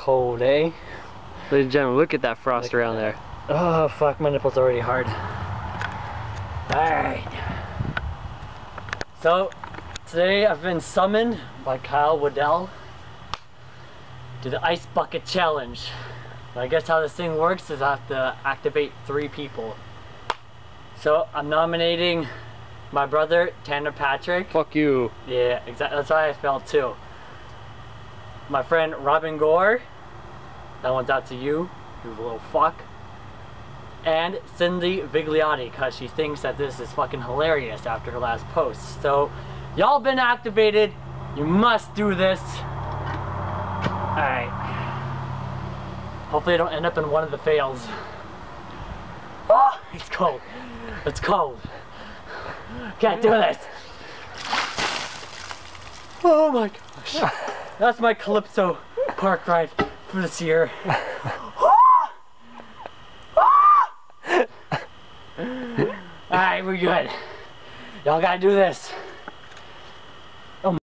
cold, eh? Ladies and gentlemen, look at that frost Look around there. Oh, fuck, my nipple's already hard. Alright. So, today I've been summoned by Kyle Waddell to the Ice Bucket Challenge. I guess how this thing works is I have to activate three people. So, I'm nominating my brother, Tanner Patrick. Fuck you. Yeah, exactly. That's why I felt too. My friend Robin Gore. That one's out to you, you little fuck. And Cindy Vigliotti, because she thinks that this is fucking hilarious after her last post. So, y'all been activated. You must do this. Alright. Hopefully I don't end up in one of the fails. Oh, it's cold. It's cold. Can't do this. Oh my gosh. That's my Calypso park ride for this year. Alright, we're good. Y'all gotta do this.